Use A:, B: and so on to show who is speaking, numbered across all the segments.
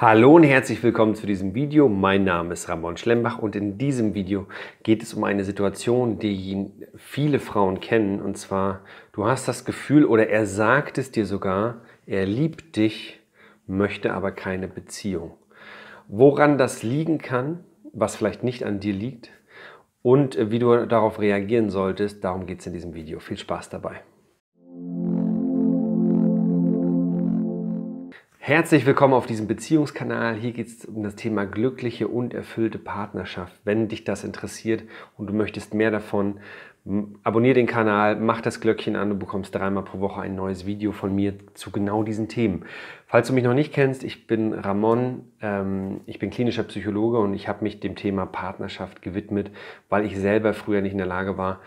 A: Hallo und herzlich willkommen zu diesem Video. Mein Name ist Ramon Schlembach und in diesem Video geht es um eine Situation, die viele Frauen kennen. Und zwar, du hast das Gefühl oder er sagt es dir sogar, er liebt dich, möchte aber keine Beziehung. Woran das liegen kann, was vielleicht nicht an dir liegt und wie du darauf reagieren solltest, darum geht es in diesem Video. Viel Spaß dabei. Herzlich willkommen auf diesem Beziehungskanal. Hier geht es um das Thema glückliche und erfüllte Partnerschaft. Wenn dich das interessiert und du möchtest mehr davon, abonniere den Kanal, mach das Glöckchen an, du bekommst dreimal pro Woche ein neues Video von mir zu genau diesen Themen. Falls du mich noch nicht kennst, ich bin Ramon, ähm, ich bin klinischer Psychologe und ich habe mich dem Thema Partnerschaft gewidmet, weil ich selber früher nicht in der Lage war,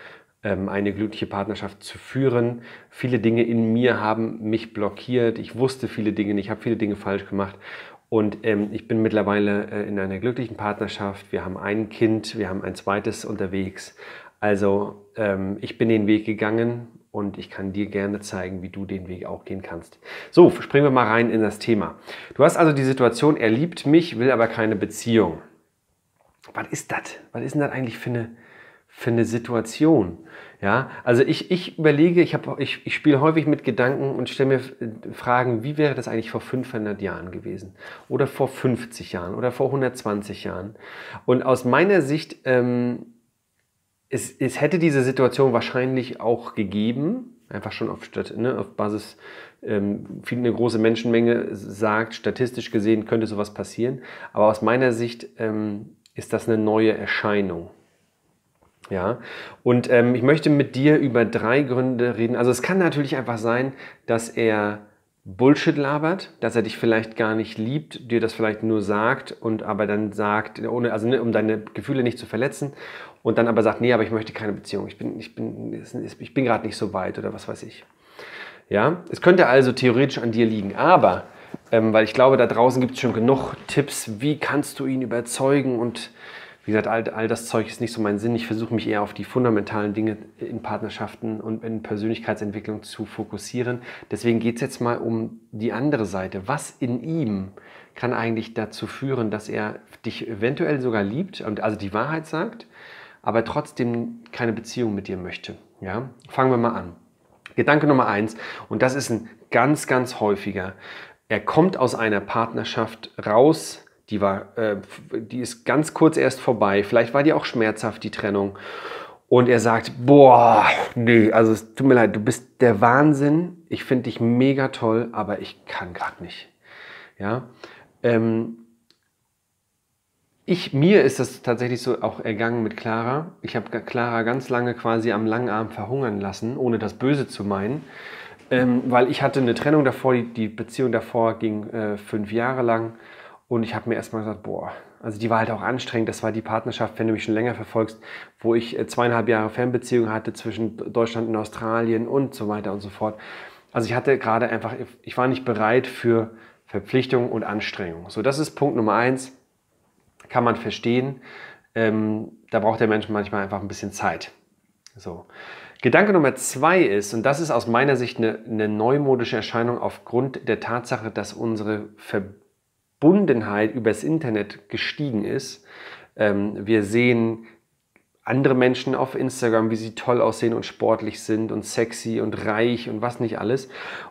A: eine glückliche Partnerschaft zu führen. Viele Dinge in mir haben mich blockiert. Ich wusste viele Dinge nicht, ich habe viele Dinge falsch gemacht. Und ähm, ich bin mittlerweile äh, in einer glücklichen Partnerschaft. Wir haben ein Kind, wir haben ein zweites unterwegs. Also ähm, ich bin den Weg gegangen und ich kann dir gerne zeigen, wie du den Weg auch gehen kannst. So, springen wir mal rein in das Thema. Du hast also die Situation, er liebt mich, will aber keine Beziehung. Was ist das? Was ist denn das eigentlich für eine, für eine Situation? Ja, also ich, ich überlege, ich, ich, ich spiele häufig mit Gedanken und stelle mir Fragen, wie wäre das eigentlich vor 500 Jahren gewesen? Oder vor 50 Jahren? Oder vor 120 Jahren? Und aus meiner Sicht, ähm, es, es hätte diese Situation wahrscheinlich auch gegeben, einfach schon auf, ne, auf Basis, ähm, eine große Menschenmenge sagt, statistisch gesehen könnte sowas passieren. Aber aus meiner Sicht ähm, ist das eine neue Erscheinung. Ja, und ähm, ich möchte mit dir über drei Gründe reden. Also es kann natürlich einfach sein, dass er Bullshit labert, dass er dich vielleicht gar nicht liebt, dir das vielleicht nur sagt und aber dann sagt, ohne, also ne, um deine Gefühle nicht zu verletzen und dann aber sagt, nee, aber ich möchte keine Beziehung, ich bin, ich bin, ich bin gerade nicht so weit oder was weiß ich. Ja, es könnte also theoretisch an dir liegen, aber ähm, weil ich glaube, da draußen gibt es schon genug Tipps, wie kannst du ihn überzeugen und wie gesagt, all, all das Zeug ist nicht so mein Sinn. Ich versuche mich eher auf die fundamentalen Dinge in Partnerschaften und in Persönlichkeitsentwicklung zu fokussieren. Deswegen geht es jetzt mal um die andere Seite. Was in ihm kann eigentlich dazu führen, dass er dich eventuell sogar liebt und also die Wahrheit sagt, aber trotzdem keine Beziehung mit dir möchte? Ja? Fangen wir mal an. Gedanke Nummer eins, und das ist ein ganz, ganz häufiger. Er kommt aus einer Partnerschaft raus, die, war, äh, die ist ganz kurz erst vorbei. Vielleicht war die auch schmerzhaft, die Trennung. Und er sagt, boah, nee, also es tut mir leid, du bist der Wahnsinn. Ich finde dich mega toll, aber ich kann gerade nicht. Ja, ähm, ich, mir ist das tatsächlich so auch ergangen mit Clara. Ich habe Clara ganz lange quasi am langen Arm verhungern lassen, ohne das Böse zu meinen. Ähm, weil ich hatte eine Trennung davor, die, die Beziehung davor ging äh, fünf Jahre lang. Und ich habe mir erstmal gesagt, boah, also die war halt auch anstrengend. Das war die Partnerschaft, wenn du mich schon länger verfolgst, wo ich äh, zweieinhalb Jahre Fernbeziehung hatte zwischen Deutschland und Australien und so weiter und so fort. Also ich hatte gerade einfach, ich war nicht bereit für Verpflichtung und Anstrengung. So, das ist Punkt Nummer eins. Kann man verstehen. Ähm, da braucht der Mensch manchmal einfach ein bisschen Zeit. So. Gedanke Nummer zwei ist, und das ist aus meiner Sicht eine, eine neumodische Erscheinung aufgrund der Tatsache, dass unsere Verbindung Verbundenheit übers Internet gestiegen ist. Ähm, wir sehen andere Menschen auf Instagram, wie sie toll aussehen und sportlich sind und sexy und reich und was nicht alles.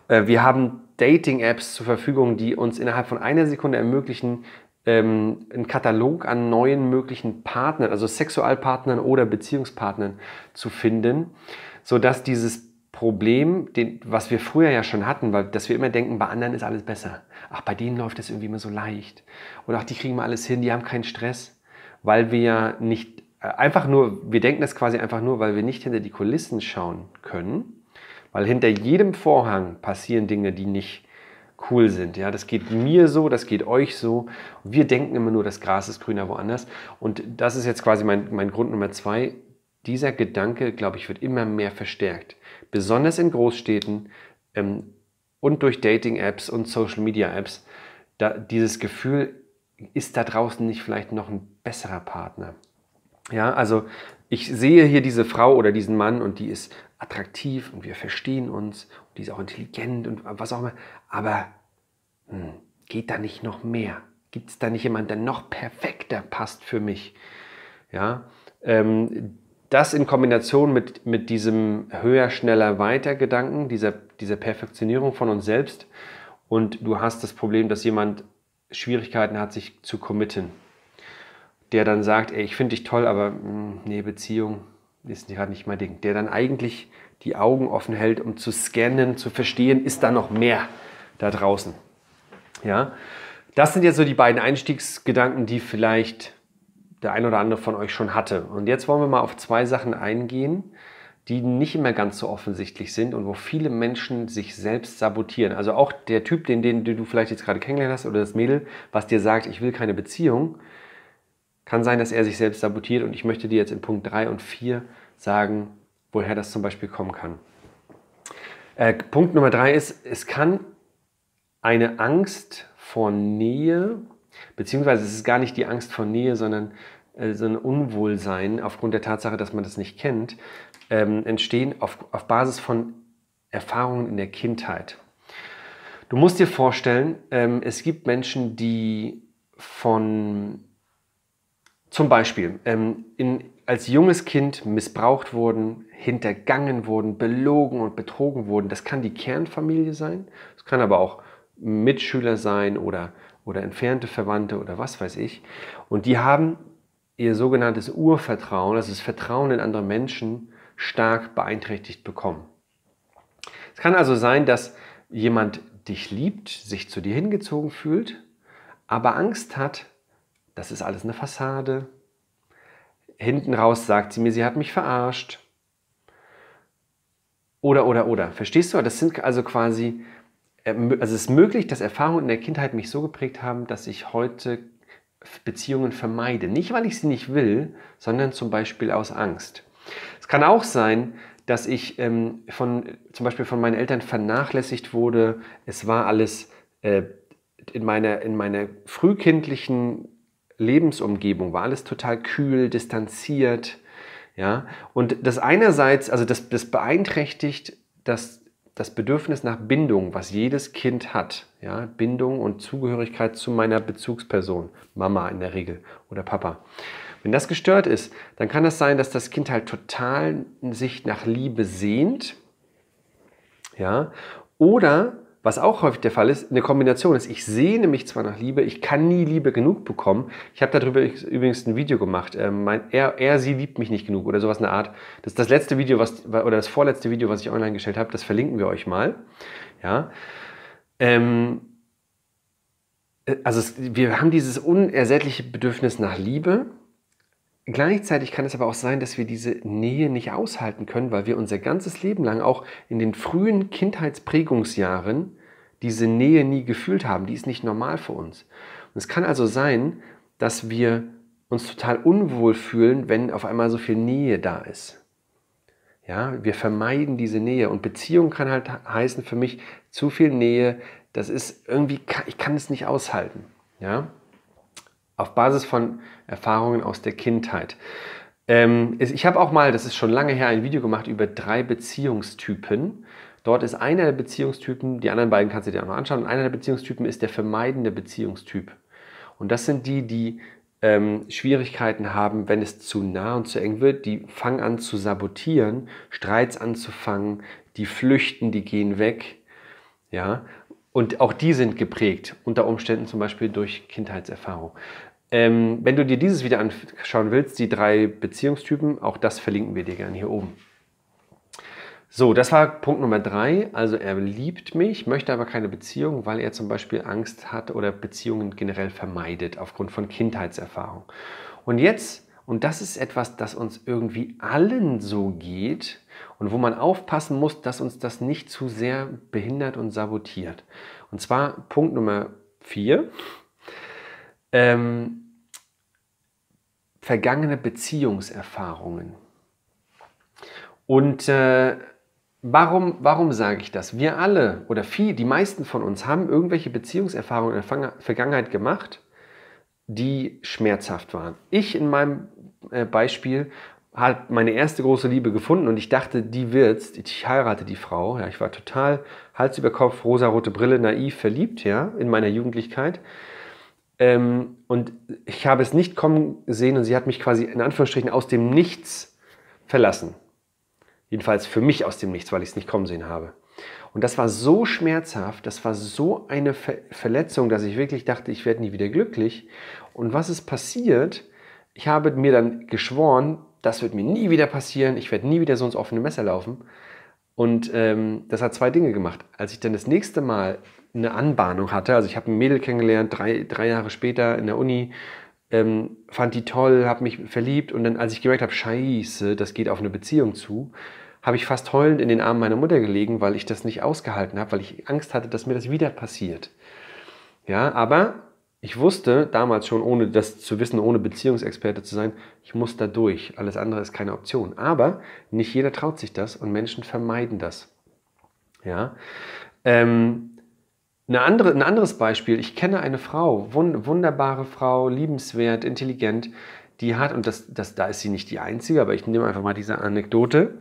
A: Äh, wir haben Dating-Apps zur Verfügung, die uns innerhalb von einer Sekunde ermöglichen, ähm, einen Katalog an neuen möglichen Partnern, also Sexualpartnern oder Beziehungspartnern zu finden, sodass dieses Problem, den, was wir früher ja schon hatten, weil dass wir immer denken, bei anderen ist alles besser. Ach, bei denen läuft es irgendwie immer so leicht. Oder ach, die kriegen mal alles hin, die haben keinen Stress, weil wir ja nicht äh, einfach nur, wir denken das quasi einfach nur, weil wir nicht hinter die Kulissen schauen können, weil hinter jedem Vorhang passieren Dinge, die nicht cool sind. Ja, das geht mir so, das geht euch so. wir denken immer nur, das Gras ist grüner woanders. Und das ist jetzt quasi mein, mein Grund Nummer zwei. Dieser Gedanke, glaube ich, wird immer mehr verstärkt besonders in Großstädten ähm, und durch Dating-Apps und Social-Media-Apps, dieses Gefühl, ist da draußen nicht vielleicht noch ein besserer Partner? Ja, also ich sehe hier diese Frau oder diesen Mann und die ist attraktiv und wir verstehen uns und die ist auch intelligent und was auch immer, aber hm, geht da nicht noch mehr? Gibt es da nicht jemanden, der noch perfekter passt für mich? Ja, ähm, das in Kombination mit, mit diesem höher, schneller, weiter Gedanken, dieser, dieser Perfektionierung von uns selbst. Und du hast das Problem, dass jemand Schwierigkeiten hat, sich zu committen, der dann sagt, ey, ich finde dich toll, aber mh, hm, nee, Beziehung ist gerade nicht mein Ding, der dann eigentlich die Augen offen hält, um zu scannen, zu verstehen, ist da noch mehr da draußen. Ja, das sind jetzt so die beiden Einstiegsgedanken, die vielleicht der ein oder andere von euch schon hatte. Und jetzt wollen wir mal auf zwei Sachen eingehen, die nicht immer ganz so offensichtlich sind und wo viele Menschen sich selbst sabotieren. Also auch der Typ, den, den du vielleicht jetzt gerade kennengelernt hast oder das Mädel, was dir sagt, ich will keine Beziehung, kann sein, dass er sich selbst sabotiert. Und ich möchte dir jetzt in Punkt 3 und 4 sagen, woher das zum Beispiel kommen kann. Äh, Punkt Nummer 3 ist, es kann eine Angst vor Nähe, beziehungsweise es ist gar nicht die Angst vor Nähe, sondern äh, so ein Unwohlsein aufgrund der Tatsache, dass man das nicht kennt, ähm, entstehen auf, auf Basis von Erfahrungen in der Kindheit. Du musst dir vorstellen, ähm, es gibt Menschen, die von zum Beispiel ähm, in, als junges Kind missbraucht wurden, hintergangen wurden, belogen und betrogen wurden. Das kann die Kernfamilie sein, es kann aber auch Mitschüler sein oder, oder entfernte Verwandte oder was weiß ich. Und die haben ihr sogenanntes Urvertrauen, also das Vertrauen in andere Menschen, stark beeinträchtigt bekommen. Es kann also sein, dass jemand dich liebt, sich zu dir hingezogen fühlt, aber Angst hat, das ist alles eine Fassade. Hinten raus sagt sie mir, sie hat mich verarscht. Oder, oder, oder. Verstehst du? Das sind also quasi also es ist möglich, dass Erfahrungen in der Kindheit mich so geprägt haben, dass ich heute Beziehungen vermeide. Nicht, weil ich sie nicht will, sondern zum Beispiel aus Angst. Es kann auch sein, dass ich ähm, von, zum Beispiel von meinen Eltern vernachlässigt wurde. Es war alles äh, in, meiner, in meiner frühkindlichen Lebensumgebung, war alles total kühl, distanziert. Ja? Und das einerseits, also das, das beeinträchtigt das das Bedürfnis nach Bindung, was jedes Kind hat, ja, Bindung und Zugehörigkeit zu meiner Bezugsperson, Mama in der Regel oder Papa. Wenn das gestört ist, dann kann es das sein, dass das Kind halt total sich nach Liebe sehnt, ja, oder was auch häufig der Fall ist, eine Kombination ist, ich sehne mich zwar nach Liebe, ich kann nie Liebe genug bekommen. Ich habe darüber übrigens ein Video gemacht. Ähm, mein, er, er, sie liebt mich nicht genug oder sowas in der Art. Das ist das letzte Video, was, oder das vorletzte Video, was ich online gestellt habe. Das verlinken wir euch mal. Ja. Ähm, äh, also es, wir haben dieses unersättliche Bedürfnis nach Liebe. Gleichzeitig kann es aber auch sein, dass wir diese Nähe nicht aushalten können, weil wir unser ganzes Leben lang auch in den frühen Kindheitsprägungsjahren diese Nähe nie gefühlt haben. Die ist nicht normal für uns. Und es kann also sein, dass wir uns total unwohl fühlen, wenn auf einmal so viel Nähe da ist. Ja, wir vermeiden diese Nähe und Beziehung kann halt heißen für mich zu viel Nähe. Das ist irgendwie, ich kann es nicht aushalten. Ja, auf Basis von Erfahrungen aus der Kindheit. Ähm, ich habe auch mal, das ist schon lange her, ein Video gemacht über drei Beziehungstypen. Dort ist einer der Beziehungstypen, die anderen beiden kannst du dir auch noch anschauen, einer der Beziehungstypen ist der vermeidende Beziehungstyp. Und das sind die, die ähm, Schwierigkeiten haben, wenn es zu nah und zu eng wird. Die fangen an zu sabotieren, Streits anzufangen, die flüchten, die gehen weg. Ja, und auch die sind geprägt, unter Umständen zum Beispiel durch Kindheitserfahrung. Ähm, wenn du dir dieses wieder anschauen willst, die drei Beziehungstypen, auch das verlinken wir dir gerne hier oben. So, das war Punkt Nummer drei. Also er liebt mich, möchte aber keine Beziehung, weil er zum Beispiel Angst hat oder Beziehungen generell vermeidet aufgrund von Kindheitserfahrung. Und jetzt, und das ist etwas, das uns irgendwie allen so geht und wo man aufpassen muss, dass uns das nicht zu sehr behindert und sabotiert. Und zwar Punkt Nummer vier ähm, vergangene Beziehungserfahrungen. Und äh, warum, warum sage ich das? Wir alle oder viel, die meisten von uns haben irgendwelche Beziehungserfahrungen in der Vergangenheit gemacht, die schmerzhaft waren. Ich in meinem äh, Beispiel habe meine erste große Liebe gefunden und ich dachte, die wird's. Ich heirate die Frau. Ja, ich war total Hals über Kopf, rosarote Brille, naiv verliebt, ja, in meiner Jugendlichkeit. Ähm, und ich habe es nicht kommen sehen und sie hat mich quasi in Anführungsstrichen aus dem Nichts verlassen. Jedenfalls für mich aus dem Nichts, weil ich es nicht kommen sehen habe. Und das war so schmerzhaft, das war so eine Ver Verletzung, dass ich wirklich dachte, ich werde nie wieder glücklich. Und was ist passiert? Ich habe mir dann geschworen, das wird mir nie wieder passieren, ich werde nie wieder so ins offene Messer laufen. Und ähm, das hat zwei Dinge gemacht. Als ich dann das nächste Mal eine Anbahnung hatte, also ich habe ein Mädel kennengelernt, drei, drei Jahre später in der Uni, ähm, fand die toll, habe mich verliebt und dann, als ich gemerkt habe, scheiße, das geht auf eine Beziehung zu, habe ich fast heulend in den Armen meiner Mutter gelegen, weil ich das nicht ausgehalten habe, weil ich Angst hatte, dass mir das wieder passiert. Ja, aber ich wusste damals schon, ohne das zu wissen, ohne Beziehungsexperte zu sein, ich muss da durch. Alles andere ist keine Option. Aber nicht jeder traut sich das und Menschen vermeiden das. Ja. Ähm, eine andere, ein anderes Beispiel, ich kenne eine Frau, wunderbare Frau, liebenswert, intelligent, die hat, und das, das, da ist sie nicht die einzige, aber ich nehme einfach mal diese Anekdote,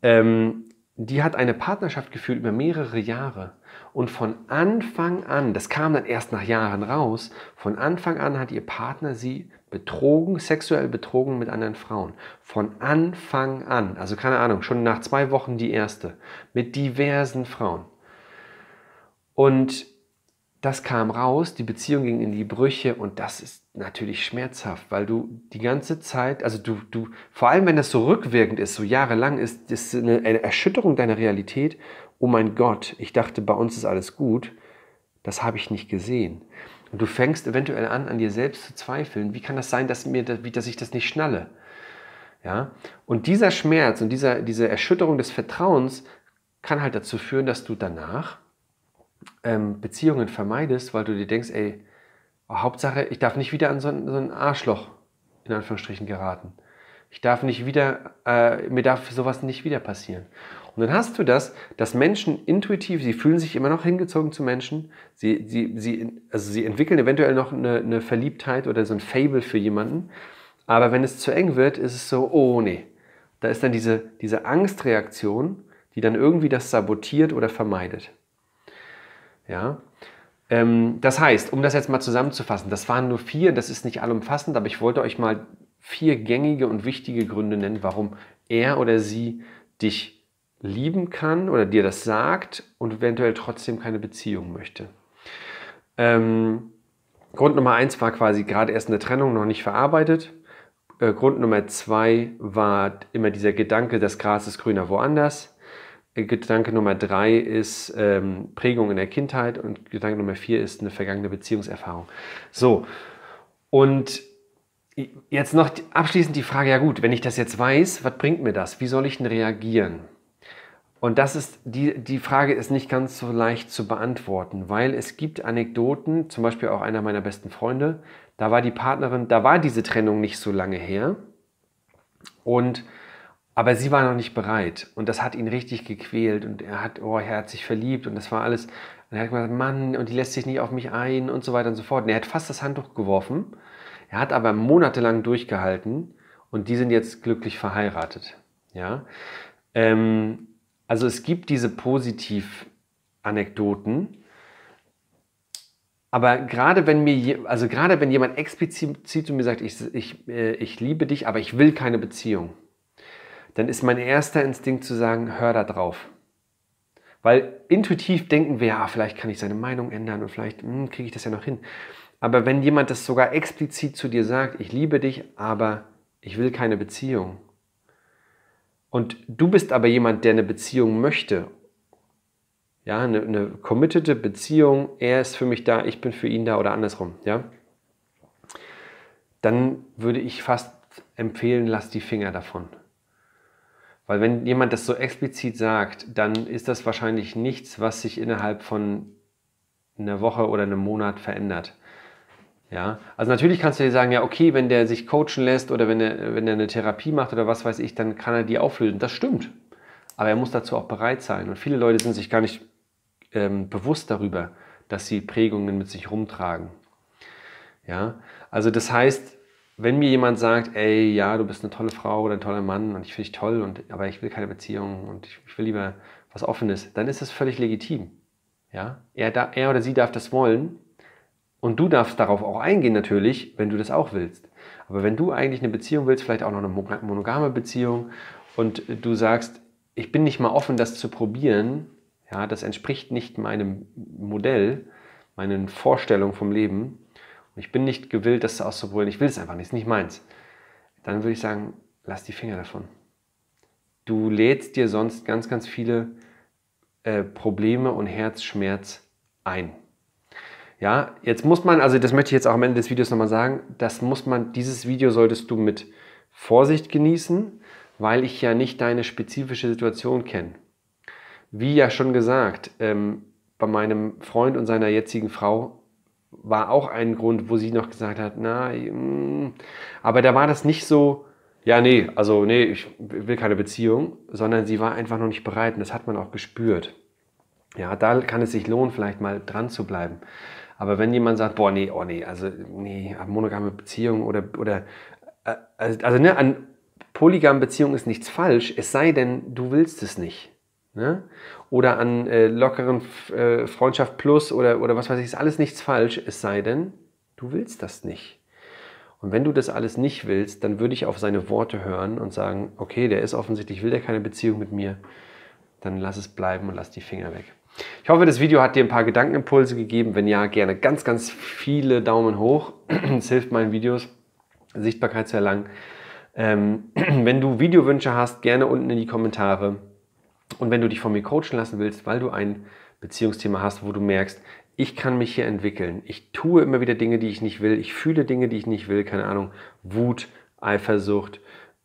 A: ähm, die hat eine Partnerschaft geführt über mehrere Jahre. Und von Anfang an, das kam dann erst nach Jahren raus, von Anfang an hat ihr Partner sie betrogen, sexuell betrogen mit anderen Frauen. Von Anfang an, also keine Ahnung, schon nach zwei Wochen die erste, mit diversen Frauen. Und das kam raus, die Beziehung ging in die Brüche und das ist natürlich schmerzhaft, weil du die ganze Zeit, also du, du, vor allem wenn das so rückwirkend ist, so jahrelang ist, ist eine, eine Erschütterung deiner Realität. Oh mein Gott, ich dachte, bei uns ist alles gut. Das habe ich nicht gesehen. Und du fängst eventuell an, an dir selbst zu zweifeln. Wie kann das sein, dass, mir, dass ich das nicht schnalle? Ja? Und dieser Schmerz und dieser, diese Erschütterung des Vertrauens kann halt dazu führen, dass du danach ähm, Beziehungen vermeidest, weil du dir denkst, ey, oh, Hauptsache, ich darf nicht wieder an so ein, so ein, Arschloch in Anführungsstrichen geraten. Ich darf nicht wieder, äh, mir darf sowas nicht wieder passieren. Und dann hast du das, dass Menschen intuitiv, sie fühlen sich immer noch hingezogen zu Menschen, sie, sie, sie, also sie entwickeln eventuell noch eine, eine Verliebtheit oder so ein Fable für jemanden, aber wenn es zu eng wird, ist es so, oh nee, da ist dann diese, diese Angstreaktion, die dann irgendwie das sabotiert oder vermeidet. Ja? Ähm, das heißt, um das jetzt mal zusammenzufassen, das waren nur vier, das ist nicht allumfassend, aber ich wollte euch mal vier gängige und wichtige Gründe nennen, warum er oder sie dich lieben kann oder dir das sagt und eventuell trotzdem keine Beziehung möchte. Ähm, Grund Nummer eins war quasi gerade erst eine Trennung noch nicht verarbeitet. Äh, Grund Nummer zwei war immer dieser Gedanke, das Gras ist grüner woanders. Gedanke Nummer drei ist ähm, Prägung in der Kindheit und Gedanke Nummer vier ist eine vergangene Beziehungserfahrung. So, und jetzt noch abschließend die Frage, ja gut, wenn ich das jetzt weiß, was bringt mir das? Wie soll ich denn reagieren? Und das ist, die, die Frage ist nicht ganz so leicht zu beantworten, weil es gibt Anekdoten, zum Beispiel auch einer meiner besten Freunde, da war die Partnerin, da war diese Trennung nicht so lange her und aber sie war noch nicht bereit und das hat ihn richtig gequält und er hat, oh, er hat sich verliebt und das war alles. Und er hat gesagt, Mann, und die lässt sich nicht auf mich ein und so weiter und so fort. Und er hat fast das Handtuch geworfen. Er hat aber monatelang durchgehalten und die sind jetzt glücklich verheiratet. Ja, ähm, also es gibt diese Positiv-Anekdoten, aber gerade wenn mir, also gerade wenn jemand explizit zu mir sagt, ich, ich, äh, ich liebe dich, aber ich will keine Beziehung, dann ist mein erster Instinkt zu sagen, hör da drauf. Weil intuitiv denken wir, ja, vielleicht kann ich seine Meinung ändern und vielleicht hm, kriege ich das ja noch hin. Aber wenn jemand das sogar explizit zu dir sagt, ich liebe dich, aber ich will keine Beziehung. Und du bist aber jemand, der eine Beziehung möchte. Ja, eine, eine committede Beziehung, er ist für mich da, ich bin für ihn da oder andersrum, ja. Dann würde ich fast empfehlen, lass die Finger davon. Weil wenn jemand das so explizit sagt, dann ist das wahrscheinlich nichts, was sich innerhalb von einer Woche oder einem Monat verändert. Ja, also natürlich kannst du dir sagen, ja, okay, wenn der sich coachen lässt oder wenn er, wenn er eine Therapie macht oder was weiß ich, dann kann er die auflösen. Das stimmt. Aber er muss dazu auch bereit sein. Und viele Leute sind sich gar nicht ähm, bewusst darüber, dass sie Prägungen mit sich rumtragen. Ja, also das heißt, wenn mir jemand sagt, ey, ja, du bist eine tolle Frau oder ein toller Mann und ich finde dich toll, und, aber ich will keine Beziehung und ich, ich will lieber was Offenes, dann ist das völlig legitim. Ja? Er, da, er oder sie darf das wollen, Und du darfst darauf auch eingehen natürlich, wenn du das auch willst. Aber wenn du eigentlich eine Beziehung willst, vielleicht auch noch eine monogame Beziehung und du sagst, ich bin nicht mal offen, das zu probieren, ja, das entspricht nicht meinem Modell, meinen Vorstellungen vom Leben und ich bin nicht gewillt, das auszuprobieren, ich will es einfach nicht, ist nicht meins, dann würde ich sagen, lass die Finger davon. Du lädst dir sonst ganz, ganz viele äh, Probleme und Herzschmerz ein. Ja, jetzt muss man, also das möchte ich jetzt auch am Ende des Videos nochmal sagen, das muss man, dieses Video solltest du mit Vorsicht genießen, weil ich ja nicht deine spezifische Situation kenne. Wie ja schon gesagt, ähm, bei meinem Freund und seiner jetzigen Frau war auch ein Grund, wo sie noch gesagt hat, na, mh, mm, aber da war das nicht so, ja, nee, also nee, ich will keine Beziehung, sondern sie war einfach noch nicht bereit und das hat man auch gespürt. Ja, da kann es sich lohnen, vielleicht mal dran zu bleiben. Aber wenn jemand sagt, boah, nee, oh nee, also nee, monogame Beziehung oder, oder äh, also, also ne, an polygamen Beziehungen ist nichts falsch, es sei denn, du willst es nicht. Ne? Oder an äh, lockeren äh, Freundschaft plus oder, oder was weiß ich, ist alles nichts falsch, es sei denn, du willst das nicht. Und wenn du das alles nicht willst, dann würde ich auf seine Worte hören und sagen, okay, der ist offensichtlich, will der keine Beziehung mit mir, dann lass es bleiben und lass die Finger weg. Ich hoffe, das Video hat dir ein paar Gedankenimpulse gegeben. Wenn ja, gerne ganz, ganz viele Daumen hoch. Es hilft meinen Videos, Sichtbarkeit zu erlangen. Ähm, wenn du Videowünsche hast, gerne unten in die Kommentare. Und wenn du dich von mir coachen lassen willst, weil du ein Beziehungsthema hast, wo du merkst, ich kann mich hier entwickeln. Ich tue immer wieder Dinge, die ich nicht will. Ich fühle Dinge, die ich nicht will. Keine Ahnung, Wut, Eifersucht,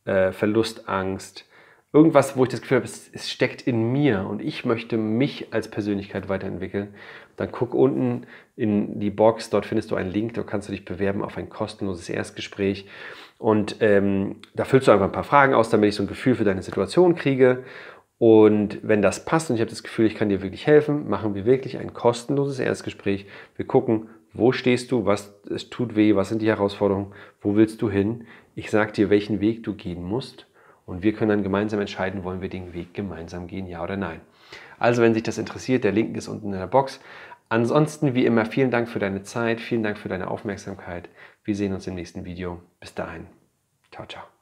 A: äh, Verlustangst, irgendwas, wo ich das Gefühl habe, es, es, steckt in mir und ich möchte mich als Persönlichkeit weiterentwickeln, dann guck unten in die Box, dort findest du einen Link, da kannst du dich bewerben auf ein kostenloses Erstgespräch und ähm, da füllst du einfach ein paar Fragen aus, damit ich so ein Gefühl für deine Situation kriege und wenn das passt und ich habe das Gefühl, ich kann dir wirklich helfen, machen wir wirklich ein kostenloses Erstgespräch. Wir gucken, wo stehst du, was es tut weh, was sind die Herausforderungen, wo willst du hin. Ich sage dir, welchen Weg du gehen musst und wir können dann gemeinsam entscheiden, wollen wir den Weg gemeinsam gehen, ja oder nein. Also wenn sich das interessiert, der Link ist unten in der Box. Ansonsten wie immer vielen Dank für deine Zeit, vielen Dank für deine Aufmerksamkeit. Wir sehen uns im nächsten Video. Bis dahin. Ciao, ciao.